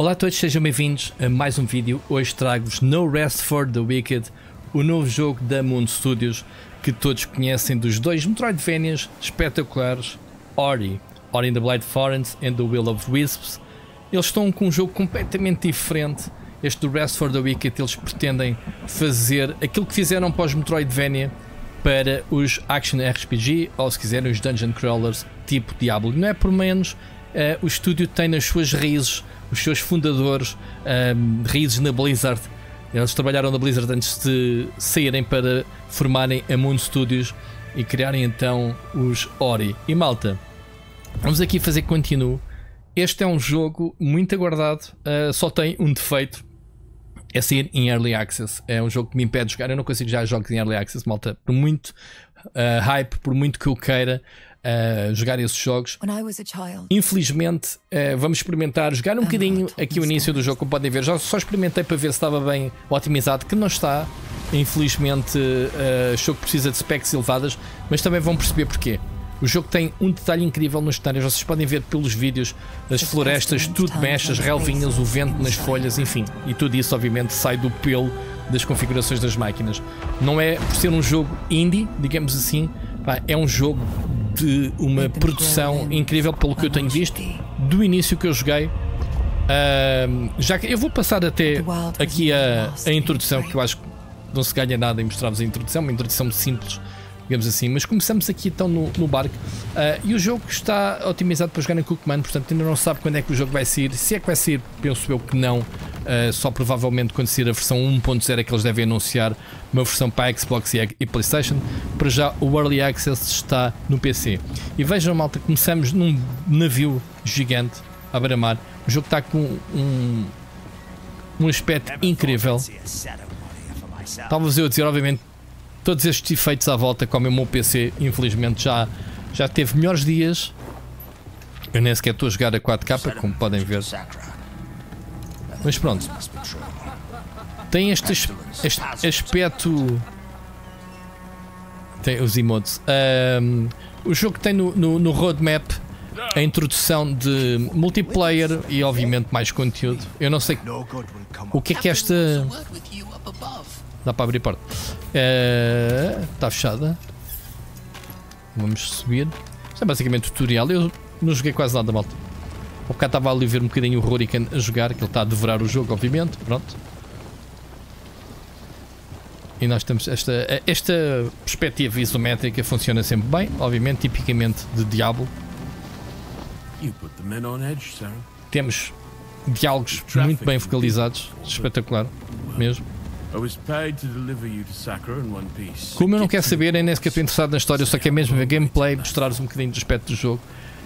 Olá a todos, sejam bem-vindos a mais um vídeo. Hoje trago-vos No Rest for the Wicked, o novo jogo da Moon Studios que todos conhecem dos dois Metroidvanias espetaculares Ori, Ori in the Blind Forest and The Will of Wisps. Eles estão com um jogo completamente diferente. Este do Rest for the Wicked, eles pretendem fazer aquilo que fizeram para os Metroidvania para os Action RPG ou, se quiserem, os Dungeon Crawlers tipo Diablo. Não é por menos, uh, o estúdio tem nas suas raízes os seus fundadores, um, raízes na Blizzard. Eles trabalharam na Blizzard antes de saírem para formarem a Moon Studios e criarem então os Ori. E malta, vamos aqui fazer continuo. Este é um jogo muito aguardado, uh, só tem um defeito. É sair em Early Access. É um jogo que me impede de jogar. Eu não consigo já jogos em Early Access, malta. Por muito uh, hype, por muito que eu queira, uh, jogar esses jogos. Infelizmente, uh, vamos experimentar jogar um bocadinho aqui o início do jogo, como podem ver. Já só experimentei para ver se estava bem otimizado, que não está. Infelizmente, uh, o jogo precisa de specs elevadas, mas também vão perceber porquê. O jogo tem um detalhe incrível nos cenários, vocês podem ver pelos vídeos, as florestas, tudo mexe, as relvinhas, o vento nas folhas, enfim. E tudo isso, obviamente, sai do pelo das configurações das máquinas. Não é por ser um jogo indie, digamos assim, é um jogo de uma produção incrível, pelo que eu tenho visto, do início que eu joguei. Uh, já que eu vou passar até aqui a, a introdução, que eu acho que não se ganha nada em mostrar-vos a introdução, uma introdução simples, digamos assim. Mas começamos aqui então no, no barco uh, e o jogo está otimizado para jogar em Cookman, portanto ainda não sabe quando é que o jogo vai sair. Se é que vai sair, penso eu que não. Uh, só provavelmente quando sair a versão 1.0 é que eles devem anunciar uma versão para Xbox e, e PlayStation. Para já o Early Access está no PC. E vejam, malta, começamos num navio gigante a beira-mar. O jogo está com um, um aspecto incrível. Talvez eu dizer, obviamente, todos estes efeitos à volta, como o meu PC, infelizmente já, já teve melhores dias. Eu nem sequer estou a jogar a 4K, como podem ver. Mas pronto. Tem este, este aspecto. Tem os emotes. Um, o jogo tem no, no, no roadmap a introdução de multiplayer e obviamente mais conteúdo. Eu não sei o que é que esta. Dá para abrir a porta. Uh, está fechada. Vamos subir. Isto é basicamente tutorial. Eu não joguei quase nada, malta. O bocado estava ali a ver um bocadinho o Hurricane a jogar, que ele está a devorar o jogo, obviamente. Pronto. E nós temos esta, esta perspectiva isométrica funciona sempre bem, obviamente, tipicamente de Diablo. Temos diálogos muito bem focalizados, espetacular mesmo. Como eu não quero saber, nem sequer estou interessado na história, só quero mesmo ver gameplay, mostrar-vos um bocadinho do aspecto do jogo.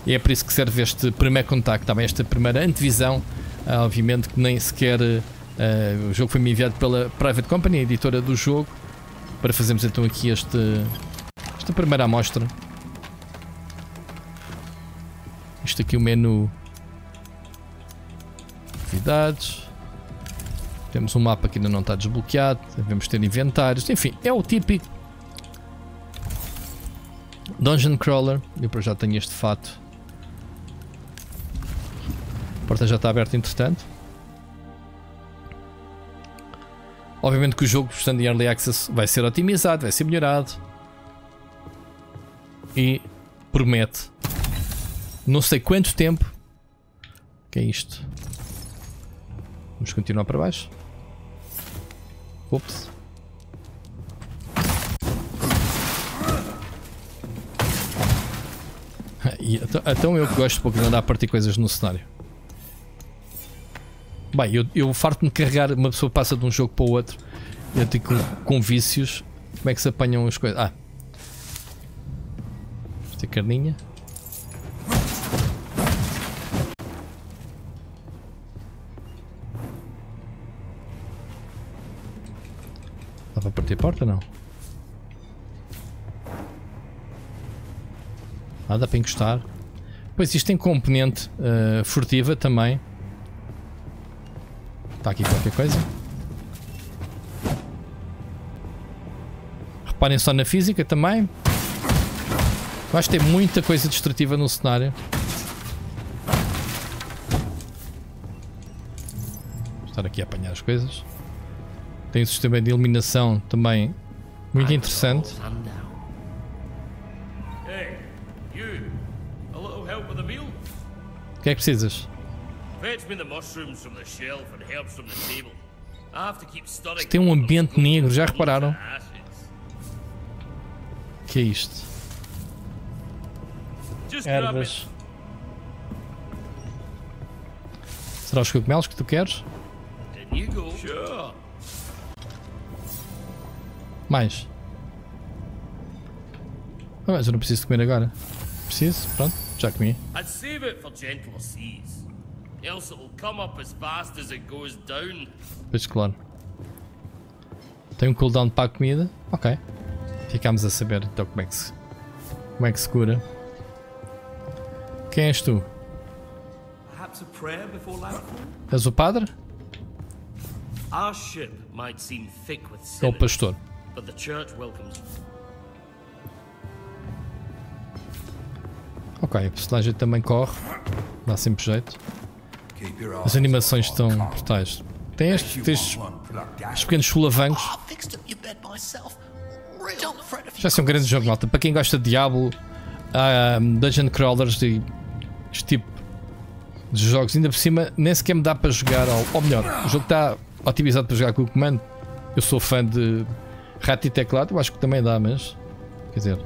E é por isso que serve este primeiro contacto, também esta primeira antevisão. Uh, obviamente que nem sequer uh, o jogo foi-me enviado pela Private Company, a editora do jogo, para fazermos então aqui este, esta primeira amostra. Isto aqui o menu. Atividades. Temos um mapa que ainda não está desbloqueado. Devemos ter inventários. Enfim, é o típico Dungeon Crawler. Eu já tenho este fato. A porta já está aberta entretanto. Obviamente que o jogo, estando em Early Access, vai ser otimizado, vai ser melhorado. E promete. Não sei quanto tempo. O que é isto? Vamos continuar para baixo. Ups. então, eu que gosto pouco de andar a partir coisas no cenário. Bem, eu, eu farto-me carregar, uma pessoa passa de um jogo para o outro, eu tenho com, com vícios. Como é que se apanham as coisas? Ah, esta carninha. Dá para partir a porta não? Ah, dá para encostar. Pois isto tem componente uh, furtiva também. Está aqui qualquer coisa. Reparem só na física também. Acho que tem muita coisa destrutiva no cenário. Estar aqui a apanhar as coisas. Tem um sistema de iluminação também muito interessante. O que é que precisas? Isto tem um ambiente negro, já repararam? O que é isto? Ervas. Será os cogumelos que tu queres? Mais. Ah, mas eu não preciso comer agora. Preciso? Pronto, já comi. I'd save it for gentler seas. Else it will come up as fast as it goes down. Pois claro. Tem um cooldown para a comida? Ok. Ficamos a saber então como é que se. Como é que se cura. Quem és tu? És o padre? É o pastor. Ok, a personagem também corre. Dá sempre jeito. As animações estão brutais. Tem estes, estes, estes pequenos sulavancos. Já é um grande jogo, malta. Para quem gosta de Diablo, um, Dungeon Crawlers e este tipo de jogos, ainda por cima, nem sequer me dá para jogar. Ou, ou melhor, o jogo está otimizado para jogar com o comando. Eu sou fã de rato e teclado, eu acho que também dá, mas. Quer dizer.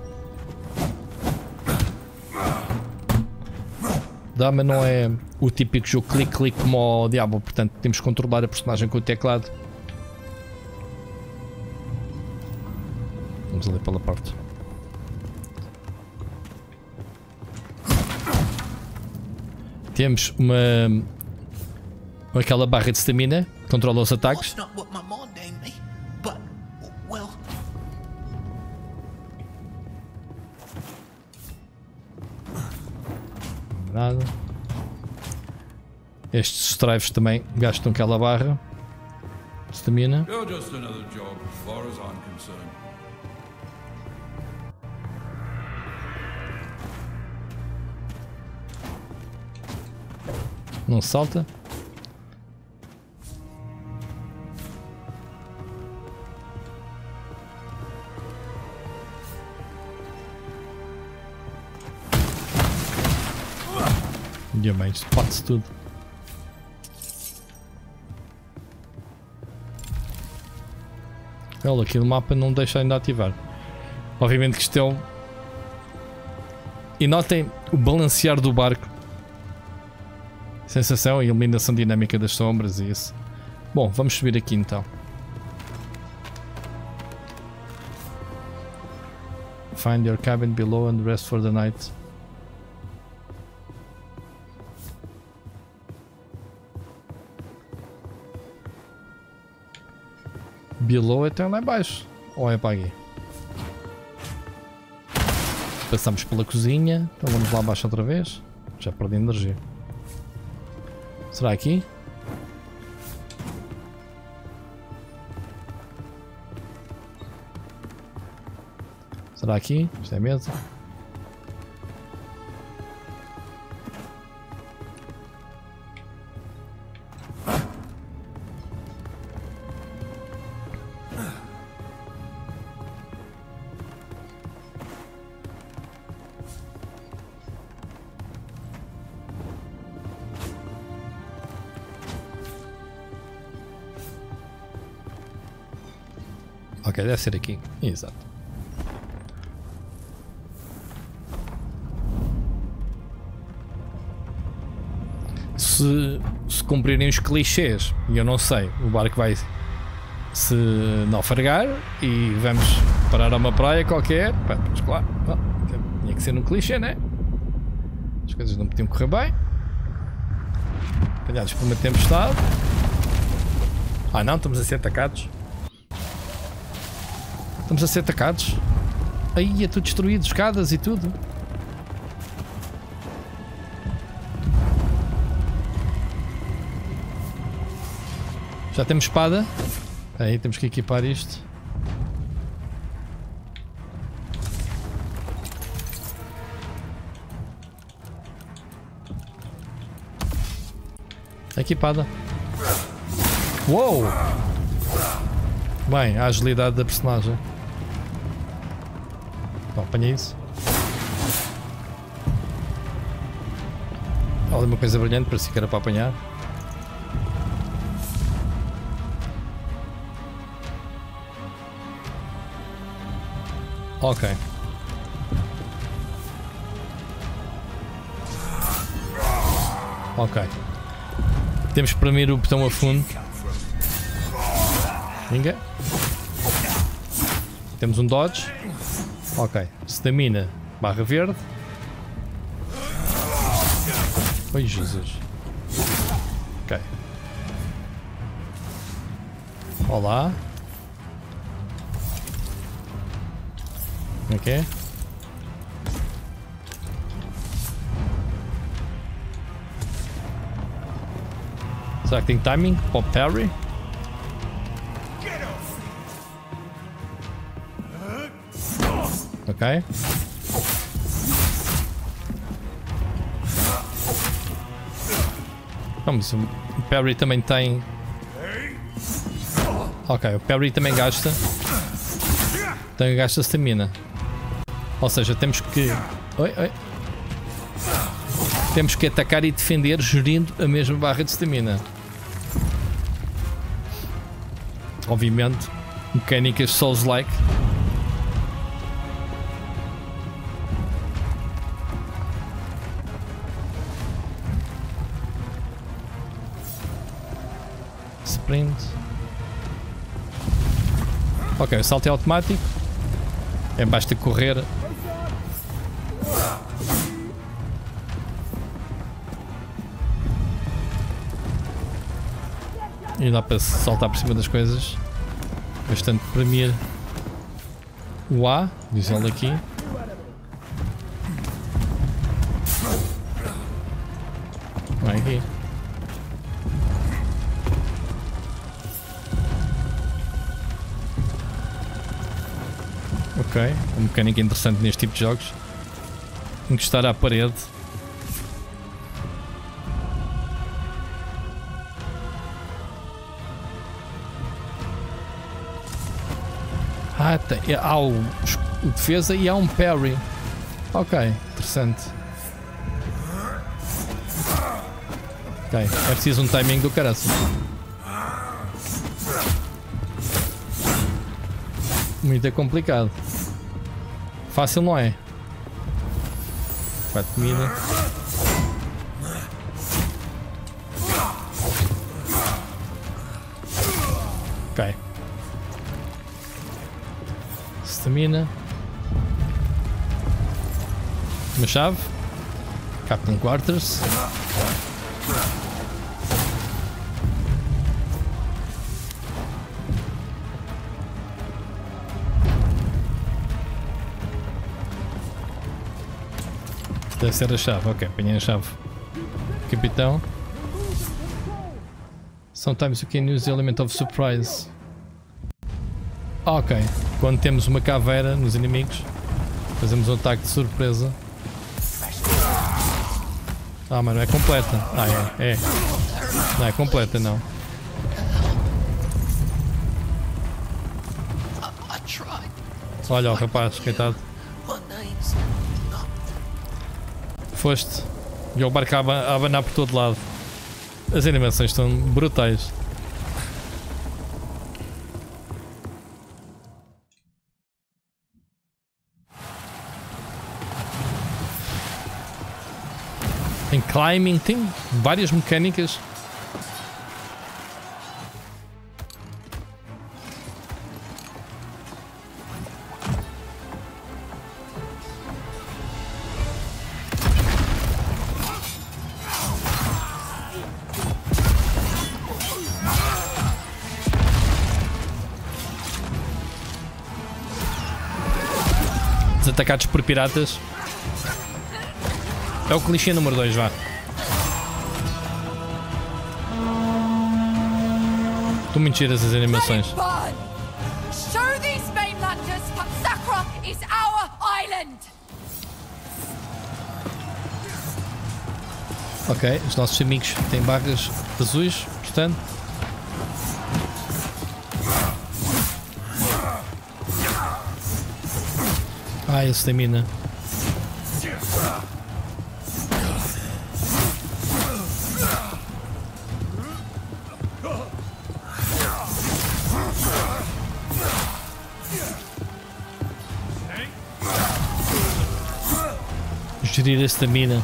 Mas não é o típico jogo clique-clique como o Diablo. Portanto, temos que controlar a personagem com o teclado. Vamos ali pela parte. Temos uma. aquela barra de stamina que controla os ataques. Nada. Estes strives também gastam aquela barra. Stamina. Não salta. Diamantes, pode-se tudo. Olha, aqui no mapa não deixa ainda ativar. Obviamente que isto é um... E notem o balancear do barco Sensação e iluminação dinâmica das sombras e isso. Bom, vamos subir aqui então. Find your cabin below and rest for the night. Below até lá embaixo. Ou é para aqui? Passamos pela cozinha. Então vamos lá abaixo outra vez. Já perdi energia. Será aqui? Será aqui? Isto é mesa? Ok, deve ser aqui. Exato. Se, se cumprirem os clichês, eu não sei, o barco vai se naufragar e vamos parar a uma praia qualquer. Mas claro, tinha que ser um clichê, né? As coisas não podiam correr bem. Apanhados por uma tempestade. Ah não, estamos a ser atacados. Estamos a ser atacados. Aí é tudo destruído, escadas e tudo. Já temos espada. Aí temos que equipar isto. Equipada. Uou! Bem, a agilidade da personagem. Então, apanha isso. Olha uma coisa brilhante, para si que era para apanhar. Ok. Ok. Temos que premir o botão a fundo. Ninguém. Temos um dodge. Ok. Stamina. Barra verde. Oi Jesus. Ok. Olá. Como é que é? Será que tem timing? Pop parry? Ok. Vamos, o parry também tem... Ok, o parry também gasta... Também gasta stamina. Ou seja, temos que... Oi, oi. Temos que atacar e defender gerindo a mesma barra de stamina. Obviamente, mecânicas Souls-like. Sprint. Ok, o salto é automático. É basta correr. E dá para saltar por cima das coisas. Bastante para mim. O A, diz ele aqui. Ok, uma mecânica interessante neste tipo de jogos. Encostar à parede. Ah, tem, há o, o defesa e há um parry. Ok, interessante. Ok, é preciso um timing do caraças. Muito complicado. Fácil não é. Quatro comida. Ok. Stamina. Uma chave. Captain Quarters. Deve ser a chave, ok, apanhei a chave. Capitão. Sometimes you can use the element of surprise. Ok, quando temos uma caveira nos inimigos, fazemos um ataque de surpresa. Ah, mas não é completa. Ah, é, é. Não é completa, não. Olha o rapaz, coitado. Foste. E o barco a abanar por todo lado. As animações estão brutais. Tem climbing, tem várias mecânicas. Atacados por piratas. É o clichê número 2, vá. Estão muito giras as animações. Ok, os nossos amigos têm barras azuis, portanto. Ah, esse tem mina. Gerir a estamina.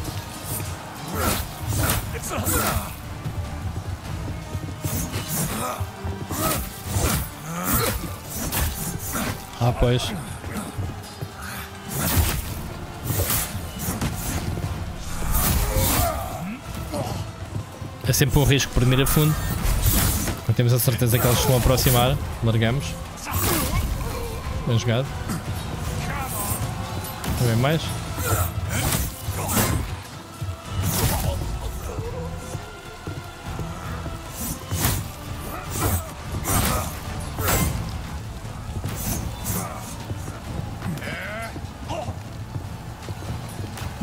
Ah, pois. Sempre um risco primeiro a fundo. Não temos a certeza que eles vão aproximar. Largamos. Bem jogado. Vem mais.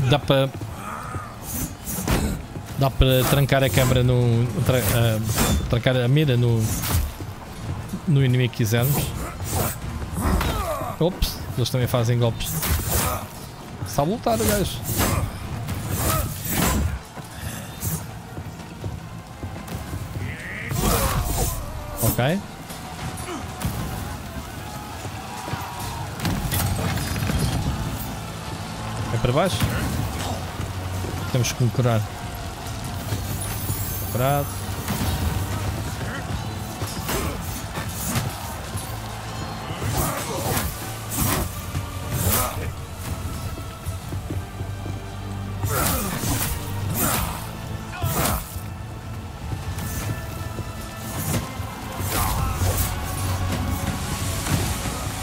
Dá para Dá para trancar a câmera no. Tra, uh, trancar a mira no. no inimigo que quisermos. Ops, eles também fazem golpes. A lutar, gajo. Ok. É para baixo? Temos que me curar. Prado.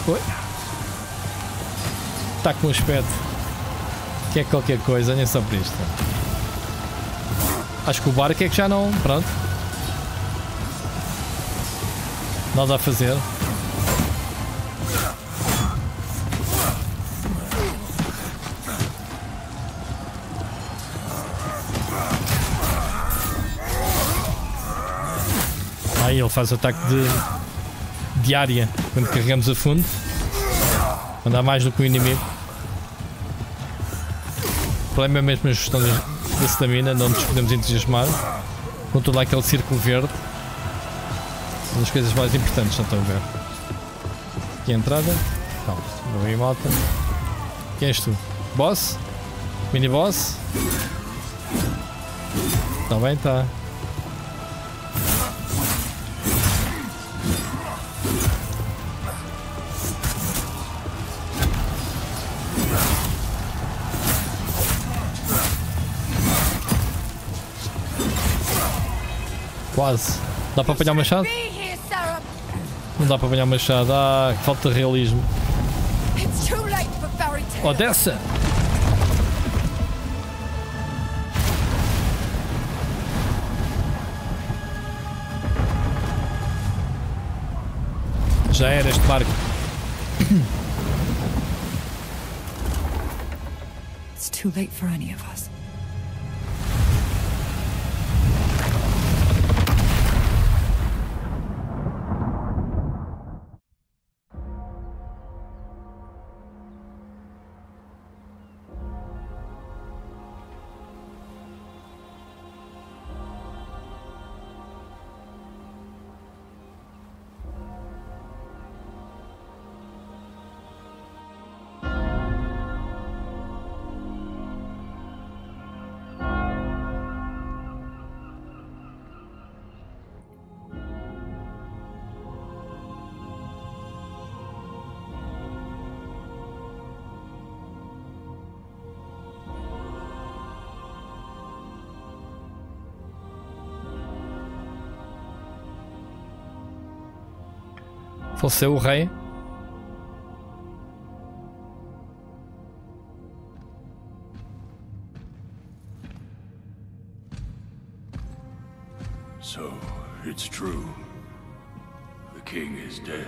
Oi. Está com um aspecto que é qualquer coisa, nem só por isto. Acho que o barco é que já não. Pronto. Nada a fazer. Aí ele faz ataque de, de área quando carregamos a fundo. Mandar mais do que o inimigo. O problema é mesmo a gestão da stamina, não nos podemos entusiasmar. Com todo aquele círculo verde. Uma das coisas mais importantes, não estão a ver. Aqui a entrada. Calma, vou aí malta. Quem és tu? Boss? Mini boss? Está bem, está. Quase. Dá para apanhar o machado? Não dá para apanhar o machado. Ah, falta de realismo. Odessa! Já era este barco. It's too late for any of us. So, it's true. The king is dead.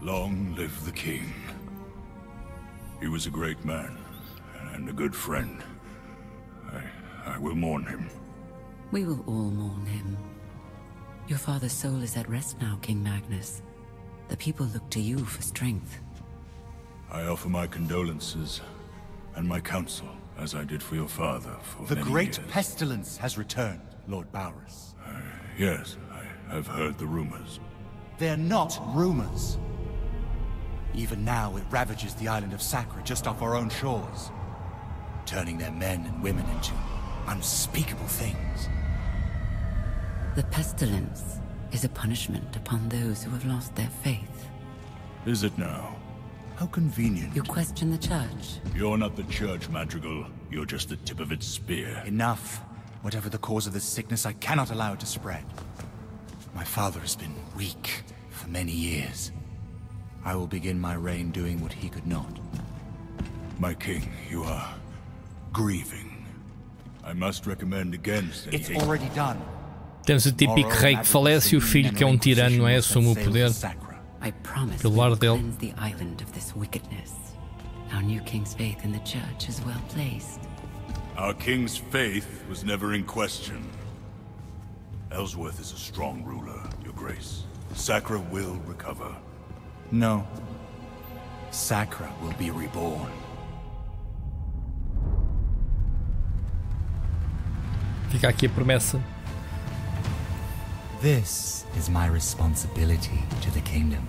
Long live the king. He was a great man and a good friend. I, I will mourn him. We will all mourn him. Your father's soul is at rest now, King Magnus. The people look to you for strength. I offer my condolences and my counsel, as I did for your father for The many great years. pestilence has returned, Lord Baurus. Uh, yes, I have heard the rumors. They're not rumors. Even now, it ravages the island of Sacra just off our own shores, turning their men and women into unspeakable things. The pestilence is a punishment upon those who have lost their faith. Is it now? How convenient. You question the church. You're not the church, Madrigal. You're just the tip of its spear. Enough. Whatever the cause of this sickness, I cannot allow it to spread. My father has been weak for many years. I will begin my reign doing what he could not. My king, you are grieving. I must recommend against it. It's already done. Temos o típico rei que falece e o filho que é um tirano, não é? Assume o poder. I promise Pelo ar dele. cleanse the island of this wickedness. Our new king's faith in the church is well placed. Our king's faith was never in question. Ellsworth is a strong ruler, your grace. Sacra will recover. No. Sacra will be reborn. Fica aqui a promessa. This is my responsibility to the kingdom.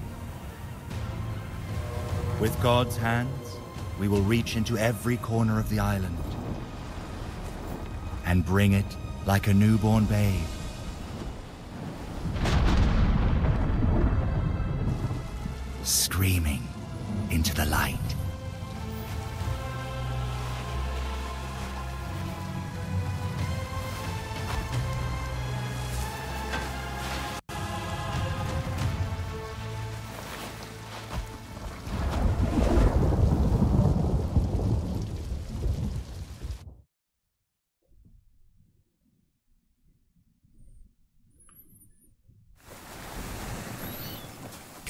With God's hands, we will reach into every corner of the island and bring it like a newborn babe. Screaming into the light.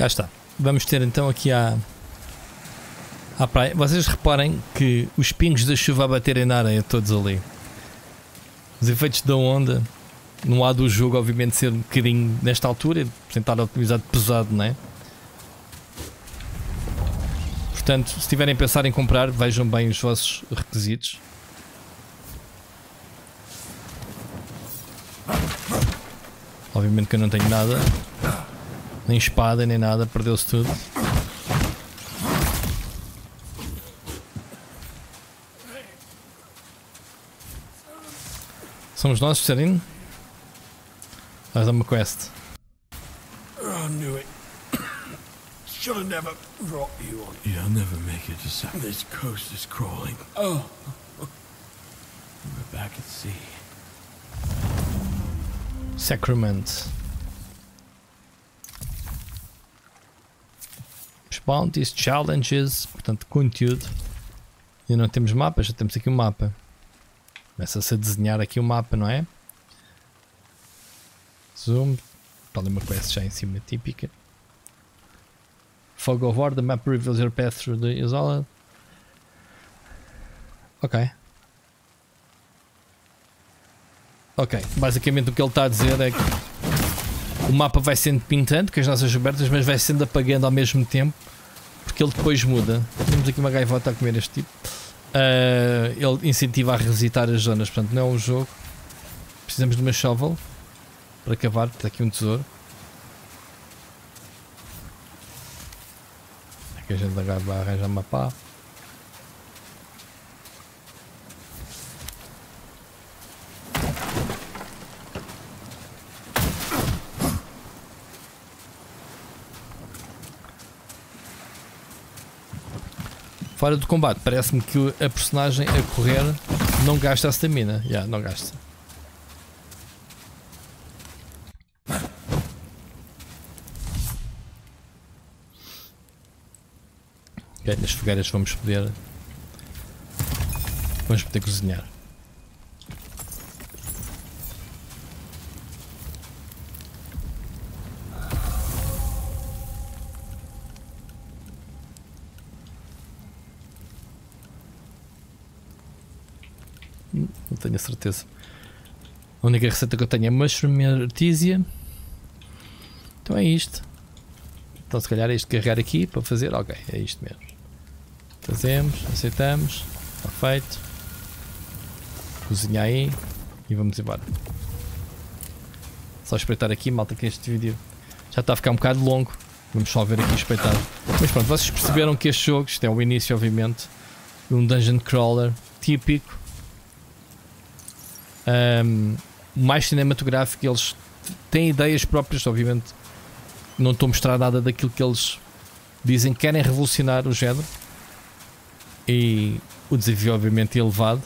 Cá está. Vamos ter então aqui à, à praia. Vocês reparem que os pingos da chuva a baterem na areia, todos ali. Os efeitos da onda. No lado do jogo, obviamente, ser um bocadinho nesta altura, tentar otimizar de pesado, não é? Portanto, se tiverem a pensar em comprar, vejam bem os vossos requisitos. Obviamente que eu não tenho nada. Nem espada, nem nada, perdeu-se tudo. Somos nós, Serino? Dar uma quest. I knew it. Should have never brought you on. You'll never make it to Sa- This coast is crawling. Oh, We're back at sea. Sacrament. Bounties, challenges, portanto, conteúdo. E não temos mapas, já temos aqui um mapa. Começa-se a desenhar aqui o mapa, não é? Zoom. Está ali uma quest já em cima, típica. Fog of War, the map reveals your path through the Isola. Ok. Ok, basicamente o que ele está a dizer é que o mapa vai sendo pintando com as nossas abertas, mas vai sendo apagando ao mesmo tempo porque ele depois muda. Temos aqui uma gaivota a comer este tipo. Ah, ele incentiva a revisitar as zonas, portanto, não é um jogo. Precisamos de uma shovel para cavar. Está aqui um tesouro. Aqui a gente vai arranjar uma pá. Fora do combate, parece-me que a personagem a correr não gasta a stamina. Já, não gasta. Ok, nas fogueiras vamos poder. Vamos poder cozinhar. Não tenho a certeza. A única receita que eu tenho é mushroom e. Então é isto. Então se calhar é isto carregar aqui para fazer. Ok, é isto mesmo. Fazemos, aceitamos. Está feito. Cozinha aí e vamos embora. Só espreitar aqui, malta, que este vídeo já está a ficar um bocado longo. Vamos só ver aqui espreitar. Mas pronto, vocês perceberam que este jogo, isto é o início, obviamente, de um dungeon crawler típico. Um, mais cinematográfico, eles têm ideias próprias, obviamente. Não estou a mostrar nada daquilo que eles dizem que querem revolucionar o género. E o desafio, obviamente, é elevado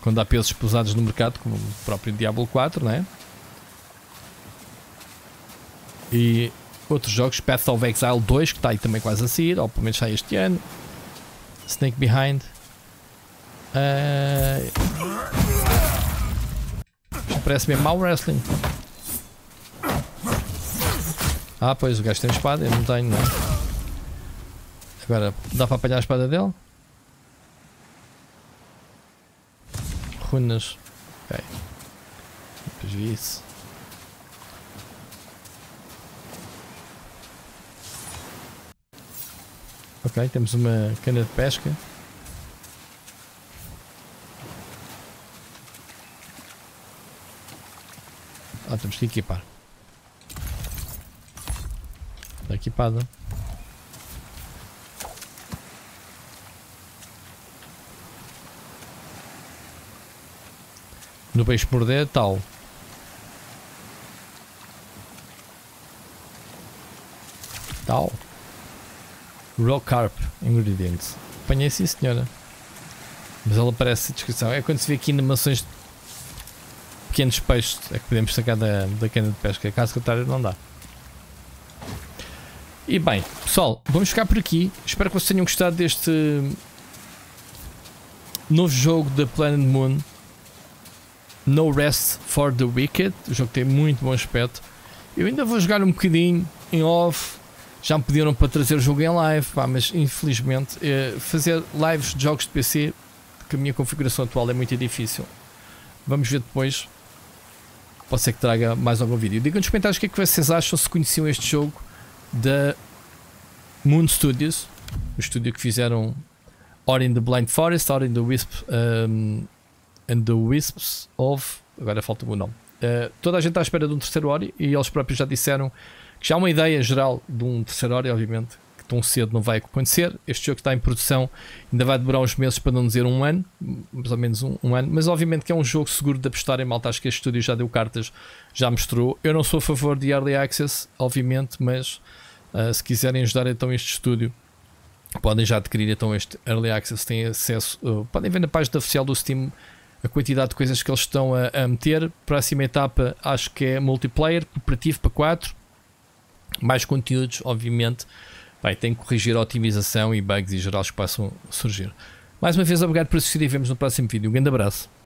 quando há pesos pesados no mercado, como o próprio Diablo 4, não é? E outros jogos, Path of Exile 2, que está aí também quase a sair, ou pelo menos sai este ano. Snake Behind. Uh... Parece mesmo mau wrestling. Ah, pois o gajo tem espada, eu não tenho, não. É? Agora, dá para apanhar a espada dele? Runas. Ok. Depois vi isso. Ok, temos uma cana de pesca. Ah, temos que equipar. Está equipada. No peixe morder, tal. Tal. Raw Carp Ingredients. Apanhei sim, senhora. Mas ela parece descrição. É quando se vê aqui animações de pequenos peixes é que podemos sacar da, da cana de pesca. Caso contrário, não dá. E bem, pessoal, vamos ficar por aqui. Espero que vocês tenham gostado deste novo jogo da Planet Moon. No Rest for the Wicked. O jogo tem muito bom aspecto. Eu ainda vou jogar um bocadinho em off já me pediram para trazer o jogo em live, pá, mas infelizmente é, fazer lives de jogos de PC que a minha configuração atual é muito difícil. Vamos ver depois. Pode ser que traga mais algum vídeo. Digam nos comentários o que é que vocês acham se conheciam este jogo da Moon Studios, o estúdio que fizeram Ori in the Blind Forest, Ori in the Wisp um, and the Wisps of. Agora falta o nome. Uh, toda a gente está à espera de um terceiro Ori e eles próprios já disseram que já há uma ideia geral de um terceiro Ori, obviamente, tão cedo não vai acontecer. Este jogo está em produção, ainda vai demorar uns meses para não dizer um ano, mais ou menos um, um ano, mas obviamente que é um jogo seguro de apostar em malta. Acho que este estúdio já deu cartas, já mostrou. Eu não sou a favor de Early Access, obviamente, mas uh, se quiserem ajudar então este estúdio. Podem já adquirir então este Early Access, têm acesso, uh, podem ver na página oficial do Steam a quantidade de coisas que eles estão a, a meter. Próxima etapa acho que é multiplayer, cooperativo para 4 mais conteúdos, obviamente, vai, tem que corrigir a otimização e bugs e gerais que possam surgir. Mais uma vez, obrigado por assistir e vemos no próximo vídeo. Um grande abraço.